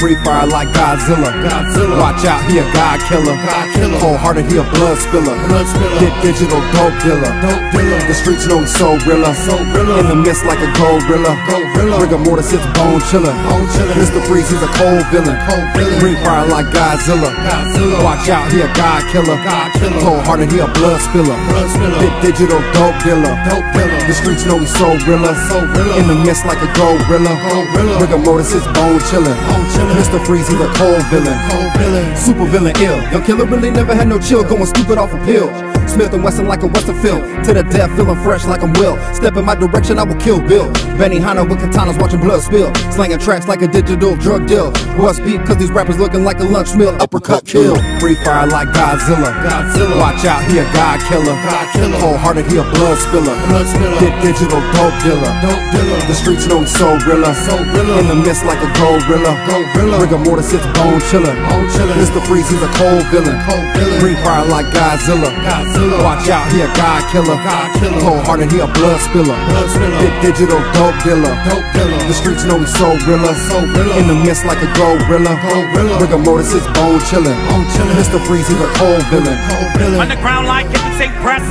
Breathe fire like Godzilla. Godzilla. Watch out, he a God killer. God killer. Cold hearted, he a blood spiller. Blood spiller. Hit digital dope dealer. Dope dealer. The streets know he's so realer. So realer. In the mist like a gorilla. Gorilla. Rigor mortis, it's bone chiller. Bone chiller. Mr. Freeze, he's a cold villain. Cold villain. Breathe fire like Godzilla. Godzilla. Watch out, he a God killer. God killer. Cold hearted, he a blood spiller. Blood spiller. Hit digital dope dealer. Dope dealer. The streets know he's so realer. So realer. In the mist like a gorilla. Gorilla. Rigor mortis, it's bone chillin'. Bone chillin'. Mr. Freeze, he's a cold villain. Cold villain. Super villain ill. Young killer really never had no chill, going stupid off a pill. Smith and Wesson like a Western film. To the death, feeling fresh like I'm Will. Step in my direction, I will kill Bill. Benihana with katanas watching blood spill. Slanging tracks like a digital drug deal. What's beef, cause these rappers looking like a lunch meal. Uppercut kill. Free fire like Godzilla. Godzilla. Watch out, he a God killer. God killer. Cold hearted, he a blood spiller. Blood spiller. Hit digital dope dealer. Dope dealer. The streets know he's so realer. So realer. In the mist like a gorilla. Gorilla. Rigor mortis, it's bone chiller. Bone chiller. Mr. Freeze, he's a cold villain. Cold villain. Free fire like Godzilla. Godzilla. Watch out, he a God killer. God killer. Cold hearted, he a blood spiller. Blood spiller. Hit digital dope dealer. Dope dealer. The streets know he's so realer. So. In the mist like a gorilla. Gorilla. Rigor mortis, it's bone chillin'. Bone chillin'. Mr. Freeze, he's a cold villain. Cold villain. Underground like Kipton State Press.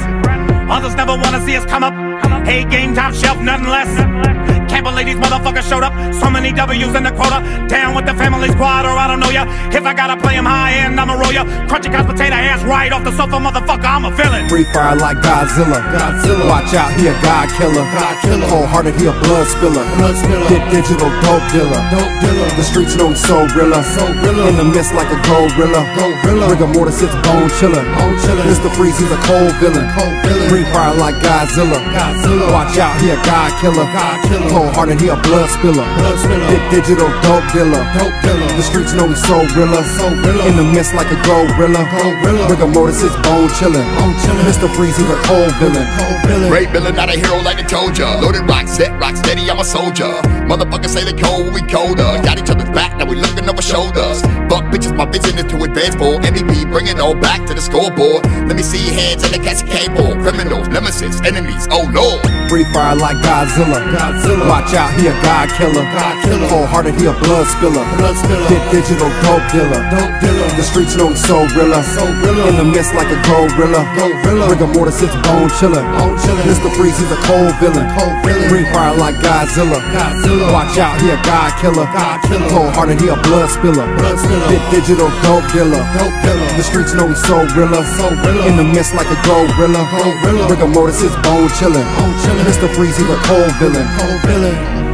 Others never wanna see us come up. Hey, game top shelf, nothing less. Can't believe these motherfuckers showed up. So many W's in the quota. Down with the family squad, or I don't know ya. If I gotta play him high end, I'ma roll ya. Crunchy couch potato ass right off the sofa, motherfucker, I'm a villain. Free fire like Godzilla. Godzilla. Watch out, he a God killer. God killer. Cold hearted, he a blood spiller. Blood spiller. Hit digital dope dealer. Dope dealer. The streets know he's so realer. So realer. In the mist like a gorilla. Gorilla. Rigor mortis, it's bone chiller. Bone chiller. Mr. Freeze, he's a cold villain. Cold villain. Free fire like Godzilla. Godzilla. Watch out, he a God killer. God killer. Cold hearted, he a blood spiller. Blood spiller. Hit digital dope dealer. Dope dealer. The streets know he's so realer. So realer. In the mist like a gorilla. Gorilla. Rigor mortis, it's bone chillin'. Bone chillin'. Mr. Freeze, he's a cold villain. Cold villain. Great villain, not a hero like I told ya. Loaded rock set, rock steady, I'm a soldier. Motherfuckers say they cold when we colder. Got each other's back, now we looking over shoulders. Fuck bitches, my vision is to advance for MVP, bring it all back to the scoreboard. Let me see your hands in the cascade ball. Criminals, nemesis, enemies, oh lord. Free fire like Godzilla. Godzilla. Watch out, he a God killer. God killer. Cold hearted, he a blood spiller. Blood spiller. Hit digital dope dealer. Dope dealer. The streets know he's so realer. So realer. In the mist like a gorilla. Gorilla. Rigor mortis, it's bone chiller. Bone chillin'. Mr. Freeze, he's a cold villain. Cold villain. Free fire like Godzilla. Godzilla. Watch out, he a God killer. God killer. Cold hearted, he a blood spiller. Blood spiller. Hit digital dope dealer. Dope dealer. The streets know he's so realer. So realer. In the mist like a gorilla. Gorilla. Rigor mortis, it's bone chillin'. Bone chillin'. Mr. Freeze, he's a cold villain. Cold villain.